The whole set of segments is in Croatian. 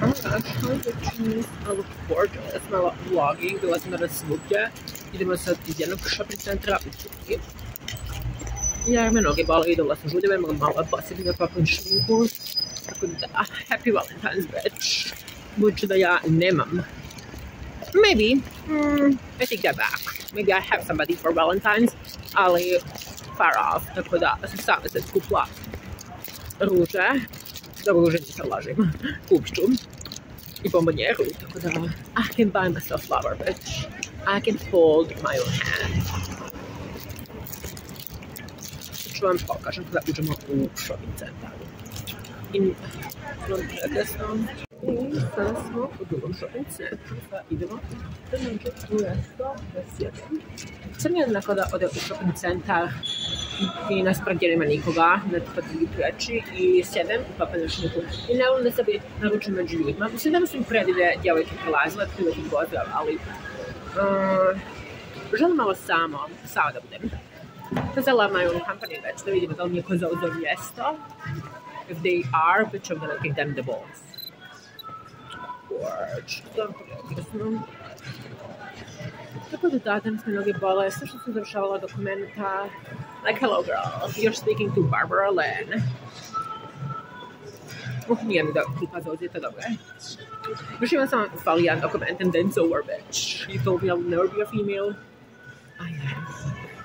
Oh my gosh, I look gorgeous. Malo vlogging, bila sam danas svugdje. Idemo sad iz jednog shopping centra u drugi. Ja me noge bole, idela sam žuljeve, imala malo posjeti da papam šminku. Tako da, happy Valentine's bitch. Budući da ja ah, nemam. Maybe, mm, I take that back. Maybe I have somebody for Valentine's, ali far off. Tako da, sam sama se skupla ruže. Dobro, ruže nisam lažim. Kupču. I bombonjeru, tako da, I can buy myself flower, bitch. I can hold my own hand. Ću vam pokažem kada uđemo u shopping centar. I vam predesno. I sada smo u drugom shopping centru, pa idemo da nađe u resto da sjedem. Sam jedna kada ode u shopping centar i na spradje nema nikoga, na to drugi prijači i sjedem u papanušniku. I ne volim da sebi naručujem među ljudima. Mislim da sam predivne djevojke prolazile, prilike pozdrav, ali uh, želim malo samo, samo da budem. Because I my own company već, da vidimo da li mi je ko zauzeo mjesto. If they are, bitch, I'm gonna kick them the balls. Gorge. Znam pogledati Tako da da, danas me noge bole, sve što sam završavala dokumenta. Like, hello girl, you're speaking to Barbara Lynn. Uh, nije mi da klipa zauzeta, dobro je. Još imam samo fali jedan dokument and then it's over, bitch. You told me I'll never be a female. I am.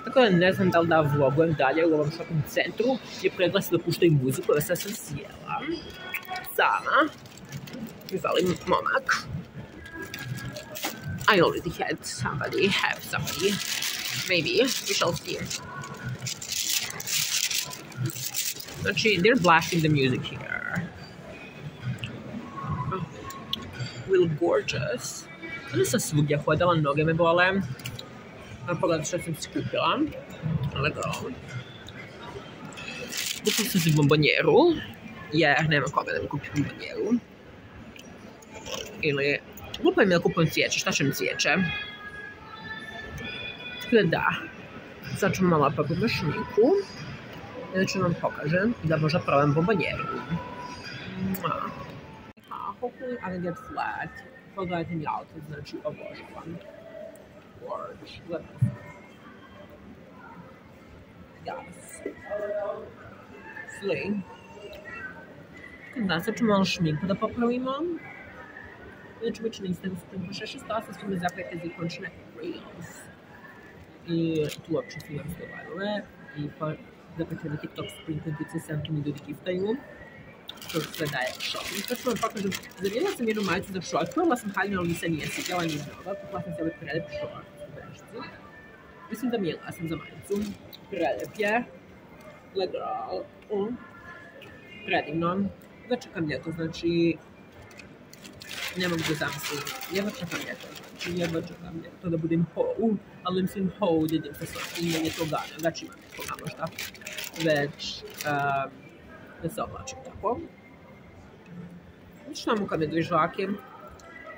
Tako da ne znam da li da vlogujem dalje u ovom shopping centru, gdje preglas da puštaju muziku, da sad sam sjela. Sama. I fali momak. I already had somebody, have somebody. Maybe, we shall see. Znači, they're blasting the music here. Oh, Will gorgeous. Onda sam svugdje hodala, noge me bole. A pogledaj što sam skupila. Legal. Kupila sam si bombonjeru, jer nema koga da mi kupi bombonjeru. Ili, da kupujem cvijeće, šta će mi cvijeće? Tako da sad ću malo šminku. I da ću vam pokažem da možda probam bombonjeru. Hopefully I don't get flat. Pogledajte mi outfit, znači obožavam. Gorge. Gledajte. Yes. Slay. Da, sad ću malo šminku da popravimo. Znači, već na Instagramu pošeše stasa su mi zapreke za ikončne Reels. I tu uopće snimam sve live i pa zapreke na TikTok spring kontice sam tu mi ljudi giftaju. To sve daje shopping. Sad ću vam pokažem, zavijela sam jednu majicu za short, pojela sam haljinu, ali mi se nije svidjela, nije nova. Kupila sam se ovaj prelep short u veštici. Mislim da mijela sam za majicu. Prelep je. Legal. Um. Predivno. Da čekam ljeto, znači ne mogu da zamislim. Jedva čekam ljeto, znači jedva čekam ljeto da budem ho, ali mislim ho, da idem sa svojim imenje toga, već imam toga možda, već um, da se oblačim tako. Šta mu kad me dvižake?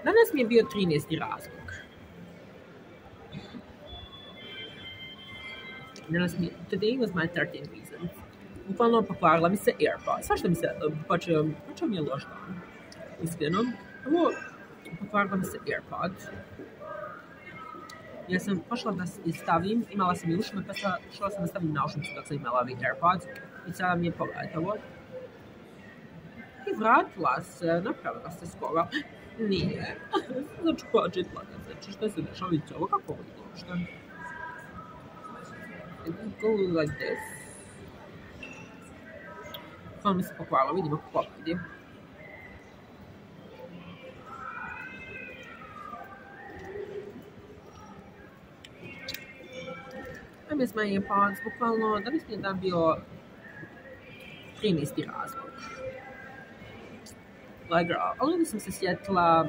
Danas mi je bio 13. razlog. Danas mi, today was my 13th reason. Bukvalno pokvarila mi se AirPod. Svašta mi se počeo, počeo mi je loš dan. Iskreno. Prvo, pokvarila mi se AirPod. Ja sam pošla da stavim, imala sam i ušme, pa sam šla sam da stavim naušnicu dok sam imala ovi AirPods. I sada mi je ovo. I vratila se, napravila se skoro. Nije. znači, počet plakat. Znači, šta se dešava vidite ovo, kako ovo ide uopšte? Go like this. Samo mi se pokvarila, vidimo kako vidi. I miss my AirPods, bukvalno, da mislim da bio 13. razlog. Like, ali onda sam se sjetila,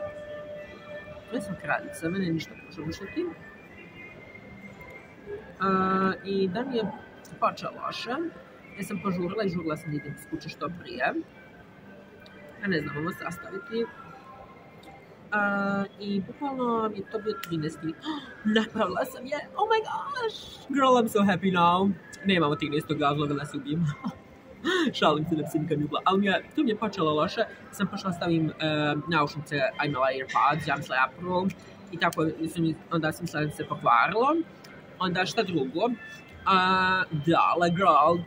ja sam kraljica, mene ništa može uštiti. Uh, I da mi je počeo loše, ja sam požurila i žurila sam da idem s kuće što prije. Ja ne znam ovo sastaviti. Uh, I bukvalno mi je to bio 13. Napravila sam je, oh my gosh! Girl, I'm so happy now. Nemamo 13. razloga da se ubijem. Šalim se da se nikad nije Ali mi je, to mi je počelo loše. Sam pošla stavim uh, naušnice, a Airpods, ja mislila. I tako, mislim, onda sam mislila da se pokvarilo. Onda šta drugo? Uh, da, like girl,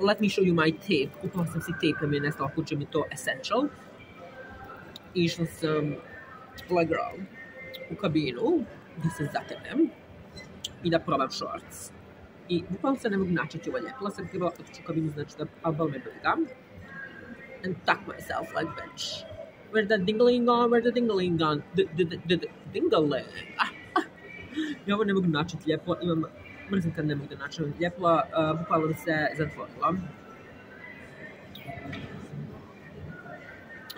let me show you my tape. Kupila sam si tape, mi je nestala kuće mi to essential. Išla sam, girl, u kabinu, da se zategnem i da probam shorts. I bukvalno se ne mogu načeti ovo ljepila, sam trebala otići u znači da albal me briga. And tuck myself like bitch. Where's the dingling on? Where's the dingling on? D -d -d -d dingling. Ah, ah. Ja ovo ne mogu načeti lijepo, imam mrzim kad ne mogu da načinem ljepila, uh, bukvalno da se zatvorila.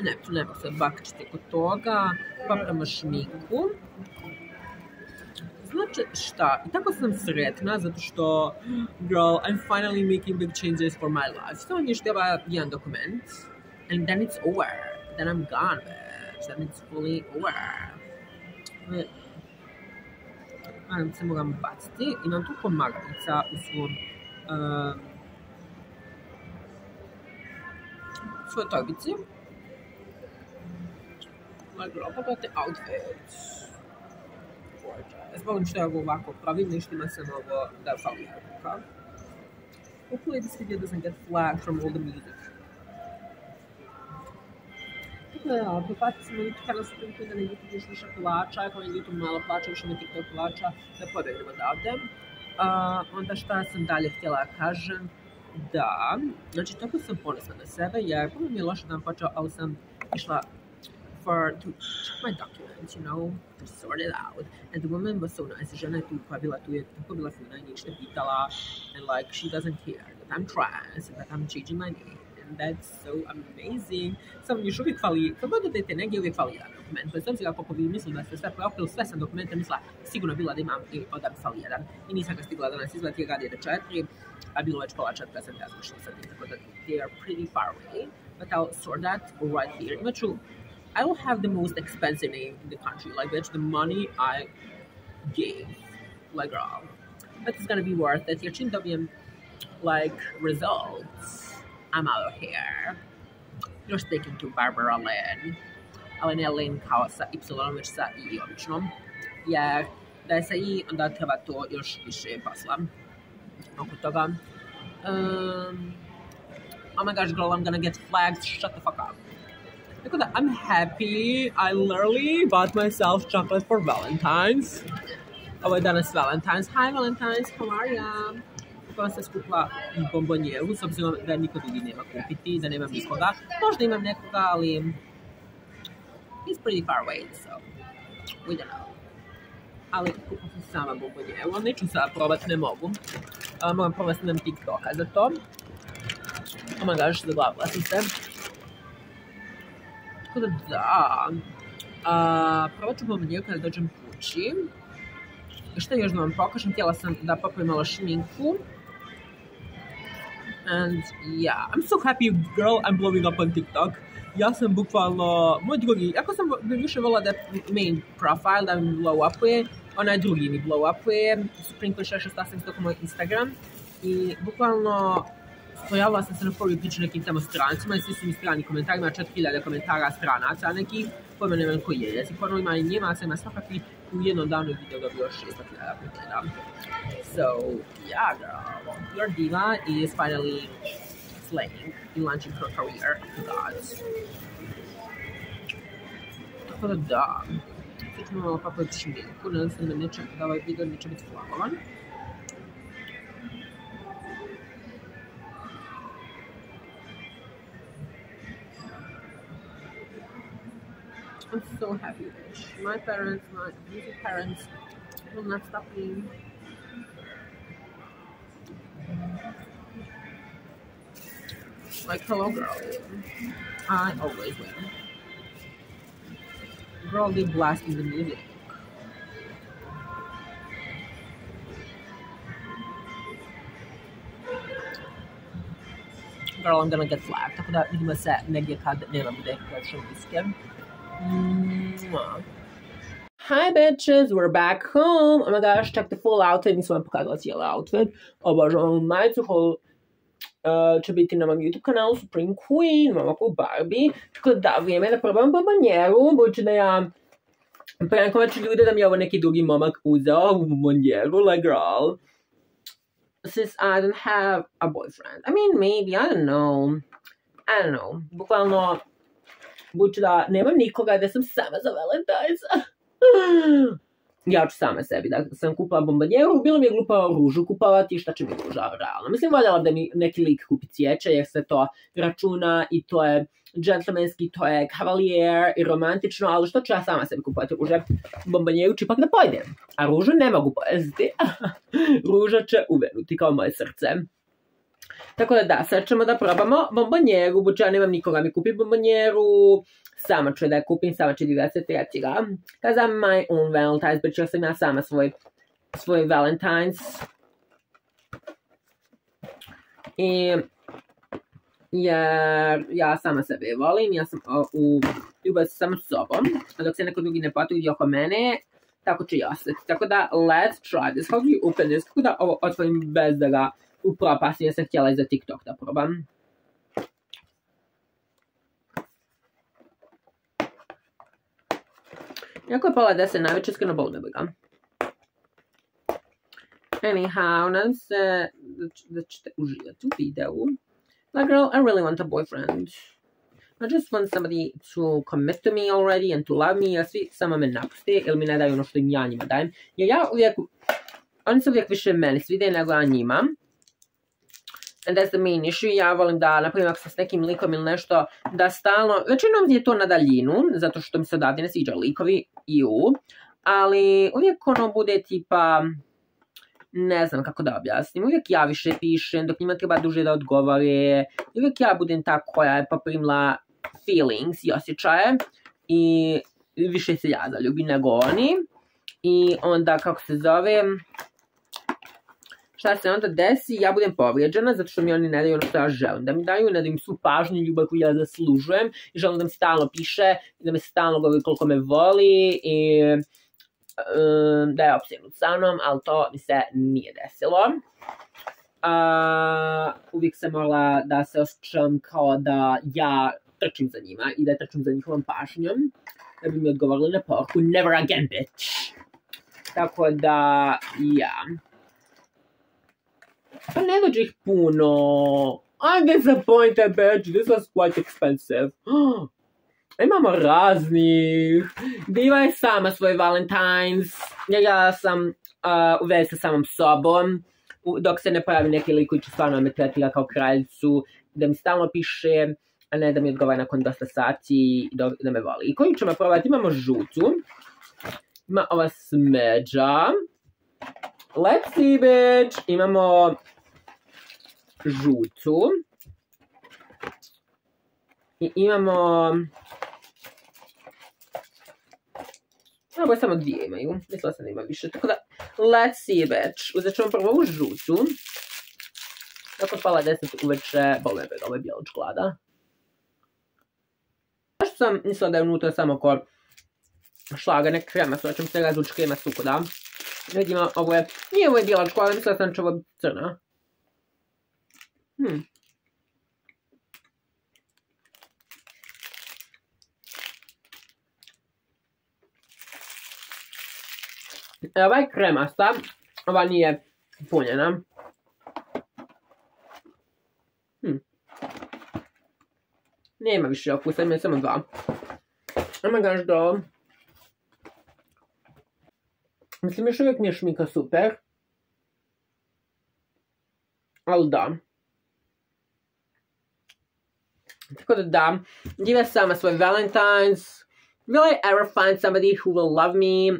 Ne, nema se bakčiti kod toga, pa prema šminku. Znači šta, i tako sam sretna zato što, girl, I'm finally making big changes for my life. Samo mi još jedan dokument, and then it's over. Then I'm gone, bitch. Then it's fully over. Nadam se moram baciti. Imam tu pomagalica u svom uh, svojoj torbici. Like, girl, pogledajte outfits. Zbog što ja ovo ovako pravim, nešto ima sam ovo da fali ruka. Hopefully this video doesn't get flagged from all the music. Prepati se na YouTube kanal sa tim da na YouTube još više plaća, ako YouTube malo plaća, više na TikTok plaća, da pobegnemo odavde. Uh, onda šta sam dalje htjela kažem, da, znači tako sam ponosna na sebe, jer mi je loše dan počeo, ali sam išla for to check my documents, you know, to sort it out. And the woman was so nice. Žena je tu koja bila tu je tako bila fina i ništa pitala. And like, she doesn't care that I'm trans and that I'm changing my name. And that's so amazing. Samo još uvijek fali, kad god odete negdje, uvijek fali jedan dokument. Bez obzira koliko vi mislili da ste sve propili, sve sam dokumente mislila, sigurno bila da imam i pa da mi fali jedan. I nisam ga stigla danas izgleda radi do četiri, a bilo već pola četka sam razmišljala sa tim, tako da they are pretty far away. But I'll sort that right here. Imat ću I don't have the most expensive name in the country. Like that's the money I gave. Like girl. But it's gonna be worth it. Čim dobijem like results, I'm out of here. You're sticking to Barbara Lynn. Ne Lynn kao sa Y, sa I običnom. Jer da je sa I, onda treba to još više posla. Oko toga. Um, oh my gosh, girl, I'm gonna get flagged. Shut the fuck up. At that. I'm happy. I literally bought myself chocolate for Valentine's. Ovo je danas Valentine's. Hi Valentine's, how are ya? Kupila sam skupila bombonjevu, s obzirom da niko drugi nema kupiti, da nemam nikoga. Možda imam nekoga, ali he's pretty far away, so we don't know. Ali kupila sam sama bombonjevu, neću sada probat, ne mogu. Uh, moram probati snimam TikToka za to. Oh my gosh, zaglavila sam se. Tako da da. A, probat ću bombonjeru kada dođem kući. Šta još da vam pokažem? Htjela sam da popravim malo šminku. And yeah, I'm so happy girl, I'm blowing up on TikTok. Ja sam bukvalno, moj drugi, ako sam više volila da main profile da mi blow upuje, onaj drugi mi blow upuje, Sprinkle 668 kao moj Instagram. I bukvalno pojavila sam se na foru nekim tamo strancima i svi su mi strani komentarima, 4000 komentara stranaca, neki pojma ne koji je jezik, ono ima i njemaca, ima svakakvi u jednom danu je video dobio 600.000 pregleda. So, yeah girl, your diva is finally slaying in launching her career, gods. Tako da da, sad ćemo malo popraviti šminku, nadam se da neće, da ovaj video neće biti flagovan. I'm so happy. My parents, my music parents, will not stop me. Like, hello, girl. I always win. Girl, they blasting the music. Girl, I'm gonna get flagged. Tako da vidimo se negdje kad nema bude kad ćemo iskem. Hi bitches, we're back home. Oh my gosh, check the full outfit. Nisam vam pokazala cijeli outfit. Obožavam majicu, whole uh, će biti na mom YouTube kanalu Supreme Queen, imam ovakvu Barbie, tako da vrijeme da probam bombonjeru, budući da ja prankovat ću ljude da mi je ovo neki drugi momak uzeo u bombonjeru, like girl. Since I don't have a boyfriend. I mean, maybe, I don't know. I don't know. Bukvalno, budući da nemam nikoga da sam sama za Valentine's. ja ću sama sebi da sam kupala bombonjeru, bilo mi je glupo ružu kupovati, šta će mi ruža, realno. Mislim, voljela da mi neki lik kupi cvijeće, jer se to računa i to je džentlmenski, to je kavalijer i romantično, ali što ću ja sama sebi kupovati ruže? Bombonjeru ću ipak da pojdem, a ružu ne mogu pojesti. Ruža će uvenuti kao moje srce. Tako da da, sad ćemo da probamo bombonjeru, budući ja nemam nikoga mi kupi bombonjeru, sama ću da je kupim, sama ću 23. Cause I'm my own Valentine's, bitch, ja sam ja sama svoj, svoj Valentine's. I jer ja sama sebe volim, ja sam u ljubav sa samom sobom, a dok se neko drugi ne potrudi oko mene, tako će i ostati. Tako da, let's try this. How do you this? Kako da ovo otvorim bez da ga upropastim, ja sam htjela i za TikTok da probam. Jako je pola deset najveće, iskreno bol ne ga. Anyhow, nadam se da ćete uživati u videu. Like, girl, I really want a boyfriend. I just want somebody to commit to me already and to love me, jer svi samo me napuste ili mi ne daju ono što im ja njima dajem. Jer ja uvijek, oni se uvijek više meni svide nego ja njima. That's the main issue. Ja volim da, na primjer, ako sam s nekim likom ili nešto, da stalno, većinom je to na daljinu, zato što mi se odavde ne sviđa likovi i u, ali uvijek ono bude tipa, ne znam kako da objasnim, uvijek ja više pišem, dok njima treba duže da odgovore, uvijek ja budem ta koja je poprimla feelings i osjećaje i više se ja zaljubim nego oni. I onda, kako se zove, šta se onda desi, ja budem povrijeđena zato što mi oni ne daju ono što ja želim da mi daju, ne daju mi svu pažnju, ljubav koju ja zaslužujem i želim da mi stalno piše, da mi stalno govori koliko me voli i um, da je opsjednut sa mnom, ali to mi se nije desilo. Uh, uvijek sam morala da se osjećam kao da ja trčim za njima i da trčim za njihovom pažnjom, da bi mi odgovorili na poruku never again bitch. Tako da, ja. Pa ne dođe ih puno. I'm disappointed, bitch. This was quite expensive. Imamo raznih. Diva je sama svoj Valentine's. Ja sam uh, u vezi sa samom sobom. Dok se ne pojavi neki lik koji će stvarno me kao kraljicu. Da mi stalno piše, a ne da mi odgovara nakon dosta sati da, da me voli. I koju ćemo probati? Imamo žutu. Ima ova smeđa. Let's see, bitch. Imamo žutu. I imamo... Ovo samo dvije imaju. Mislila sam da ima više. Tako da, let's see, bitch. Uzet ćemo prvo ovu žutu. Tako spala deset uveče, bol me ovo je bijela čokolada. Zašto sam mislila da je unutra samo ko šlagane krema, sada ćemo se razvući krema suku, da? Vidimo, ovo je, nije ovo je bijela čokolada, mislila sam da će ovo crna. Hmm. Ova je kremasta, ova nije punjena. Hmm. Nema više okusa, ima samo dva. Ima ga do... Mi je šmika super. Ali da. Tako da da, give sama svoj Valentine's. Will I ever find somebody who will love me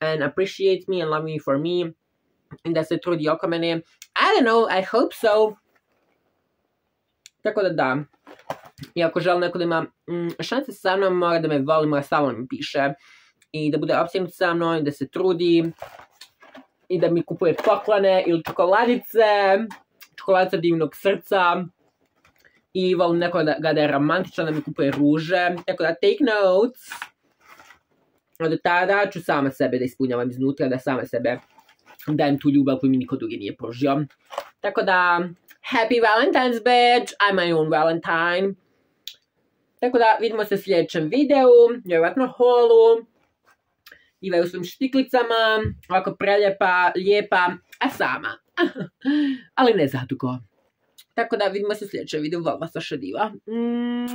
and appreciate me and love me for me? I da se trudi oko mene. I don't know, I hope so. Tako da da. I ako želim neko da ima mm, šanse sa mnom, mora da me voli, mora stalno mi piše. I da bude opsjednut sa mnom, da se trudi. I da mi kupuje poklane ili čokoladice. Čokoladica divnog srca i volim neko da, ga da je romantičan, da mi kupuje ruže. Tako da, take notes. Od tada ću sama sebe da ispunjavam iznutra, da sama sebe dajem tu ljubav koju mi niko drugi nije pružio. Tako da, Happy Valentine's bitch, I'm my own Valentine. Tako da vidimo se u sljedećem videu, vjerojatno holu. Iva je u svim štiklicama, ovako preljepa, lijepa, a sama. Ali ne zadugo. Tako da vidimo se u sljedećem videu, volva sa šediva. Mm.